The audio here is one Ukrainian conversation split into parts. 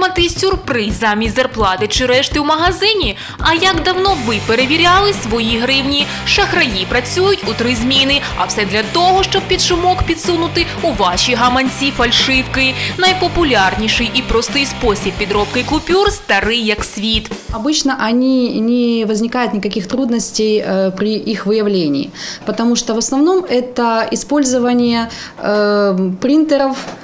отримати сюрприз замість зарплати чи решти у магазині? А як давно ви перевіряли свої гривні? Шахраї працюють у три зміни, а все для того, щоб під шумок підсунути у ваші гаманці фальшивки. Найпопулярніший і простий спосіб підробки купюр старий як світ. Обычно они не возникает никаких трудностей э, при их выявлении, потому что в основном это использование э, принтеров, э,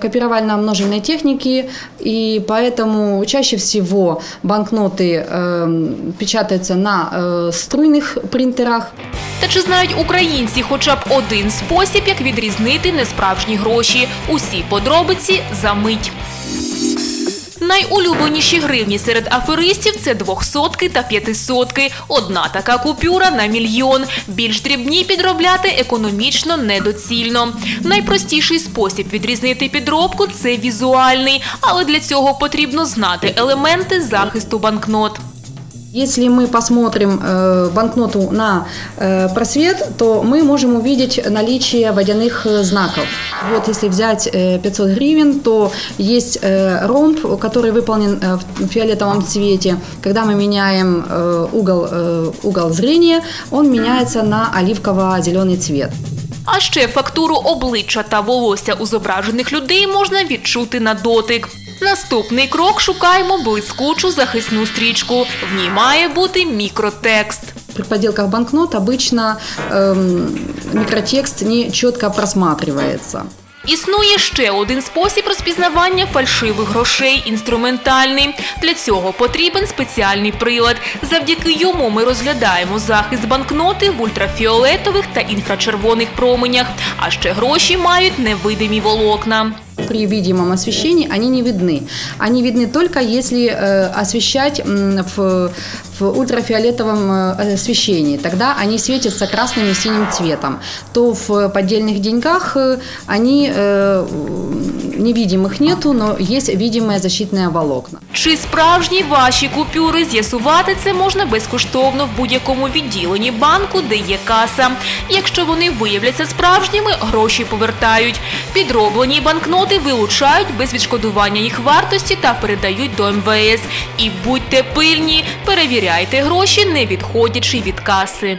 копировально-множильной техники, и поэтому чаще всего банкноты э, печатаются на э, струйных принтерах. Та чи знають українці хоча б один спосіб, як відрізнити несправжні гроші? Усі подробиці за мить. Найулюбленіші гривні серед аферистів це двохсотки та п'ятисотки. Одна така купюра на мільйон. Більш дрібні підробляти економічно недоцільно. Найпростіший спосіб відрізнити підробку це візуальний, але для цього потрібно знати елементи захисту банкнот. Если мы посмотрим э, банкноту на э, просвет, то мы можем увидеть наличие водяных э, знаков. Вот если взять э, 500 гривен, то есть э, ромб, который выполнен э, в фиолетовом цвете. Когда мы меняем э, угол, э, угол зрения, он меняется на оливково-зеленый цвет. А ще фактуру обличчя та волосся у зображених людей можна відчути на дотик. Наступний крок шукаємо блискучу захисну стрічку. В ній має бути мікротекст. При подделках банкнот обычно эм, микротекст не четко просматривается. Існує ще один спосіб розпізнавання фальшивих грошей інструментальний. Для цього потрібен спеціальний прилад. Завдяки йому ми розглядаємо захист банкноти в ультрафіолетових та інфрачервоних променях. А ще гроші мають невидимі волокна. При видимом освещении они не видны. Они видны только если э, освещать в, в ультрафиолетовом э, освещении. Тогда они светятся красным и синим цветом. То в поддельных деньгах э, они э, невидимых нету, но есть видимые защитные волокна. Чи справжні ваші купюри з'ясувати це можна безкоштовно в будь-якому відділенні банку, де є каса. Якщо вони виявляться справжніми, гроші повертають. Підроблені банкноти вилучають без відшкодування їх вартості та передають до МВС. І будьте пильні, перевіряйте гроші, не відходячи від каси.